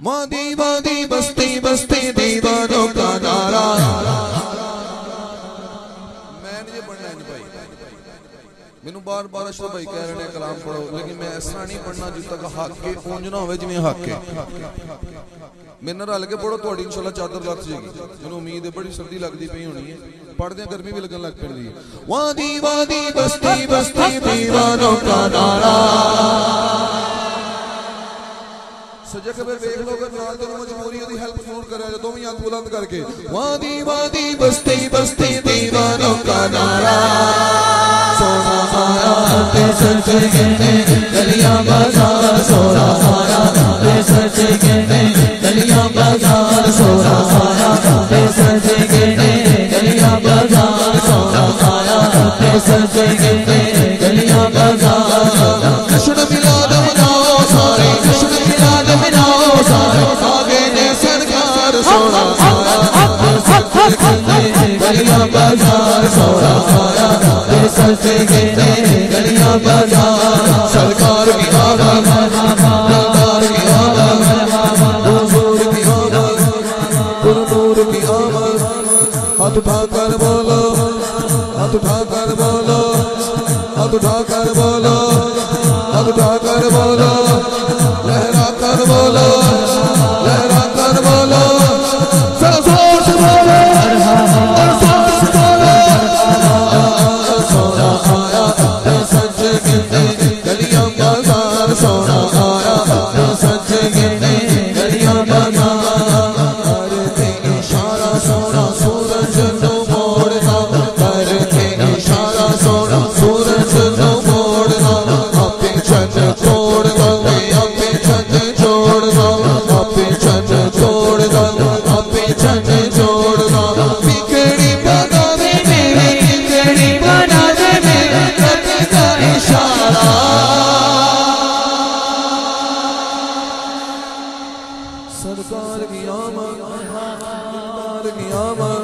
وادی وادی بستی بستی دیوانوں کا نعرہ میں نہیں یہ پڑھنا ہے نہیں بھائی مینوں بار بار اشرف بھائی کہہ رہے ہیں کلام پڑھو لیکن میں اس طرح نہیں پڑھنا جب تک حق کے پونجنا ہوئے جویں حق ہے میرے رل کے پڑھو تھوڑی انشاءاللہ چادر لگ جائے گی مینوں امید ہے بڑی سردی لگدی پئی ہونی ہے پڑھدے گرمی بھی لگن لگ پڑی ہے وادی وادی بستی بستی دیوانوں کا نعرہ سجا کے پھر دیکھ لو کہ نال تینوں مجبوری دی ہیلپ ضرور کرے جو دوویں ہاتھ بلند کر کے۔ وادی وادی، بستی بستی، دیوانوں کا نعرہ۔ سونا آیا تے سچ کہنے گلیاں بازار سونا آیا تے سچ کہنے گلیاں بازار سونا آیا تے سچ کہنے۔ گلیاں بازار گلیاں بازار سرکار کی سرکار کی حضور کی کی ہاتھ اٹھا کر بولو، ہاتھ اٹھا کر بولو، ہاتھ اٹھا کر بولو۔ سرکار کی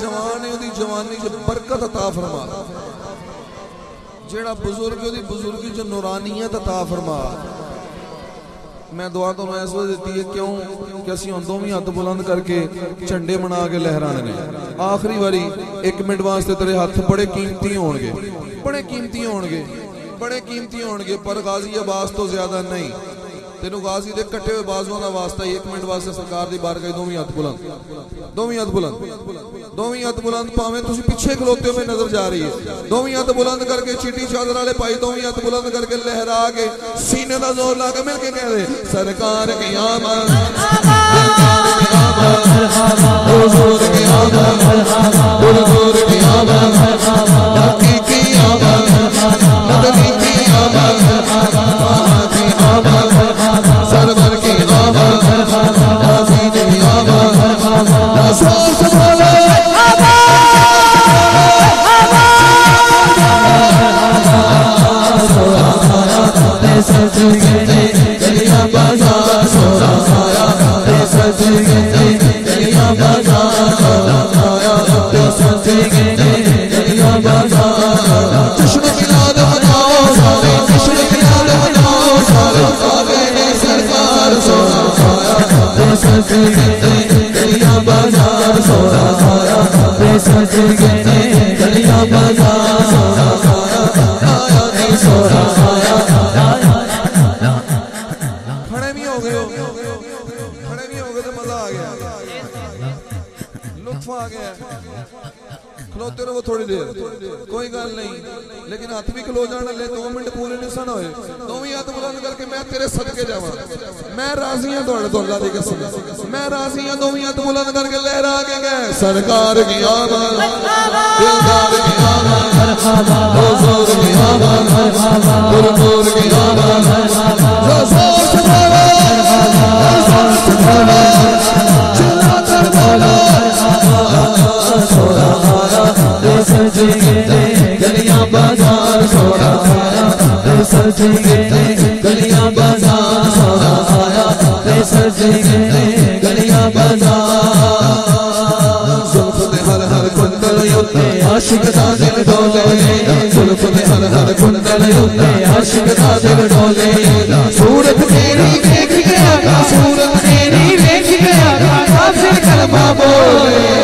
جوان ہے، اودی جوانی چ برکت عطا فرما۔ جیڑا بزرگ ہے، اودی بزرگی چ نورانیت عطا فرما۔ میں دعا تو میں اس وجہ دیتی ہے، کیوں؟ کہ اسی ہن دوویں ہاتھ بلند کر کے جھنڈے بنا کے لہرانے نے۔ آخری واری ایک منٹ واسطے تیرے ہاتھ بڑے قیمتی ہون گے۔ بڑے قیمتی ہون گے، بڑے قیمتی ہون گے، پر غازی عباس تو زیادہ نہیں۔ تینوں غازی دے کٹے ہوئے بازواں دا واسطہ ایک منٹ واسطے سرکار دی بارگاہ دوویں ہاتھ بلند۔ دوویں ہاتھ بلند۔ دوویں ہاتھ بلند پاویں تسی پیچھے کھلوتے ہو میں نظر جا رہی ہے۔ دوویں ہاتھ بلند کر کے چیٹی چادر والے پائی دوویں ہاتھ بلند کر کے لہرا کے سینے دا زور لا کے مل کے کہہ دے سرکار کی آمد سرکار کی آمد حضور کی آمد سے سیدھا بازار سوڑا سوڑا بے سن تھوڑی دیر کوئی گل نہیں لیکن ہاتھ بھی کلو جان لے دو منٹ پورے نہیں سن ہوئے دوویں ہاتھ بلند کر کے میں تیرے صدقے جاواں میں راضی ہاں تھوڑے تو دی قسم میں راضی ہاں دوویں ہاتھ بلند کر کے لہرا کے گئے سرکار کی آمد دلدار کی آمد مرحبا حضور کی آمد مرحبا گلیاں بازار زلف دے ہر ہر کنڈل یوتے۔ عاشق دا دل ڈولے زلف دے ہر ہر کنڈل یوتے۔ عاشق دا دل ڈولے صورت تیری دیکھ گیا گا صورت تیری دیکھ گیا گا کافر کلمہ بولے۔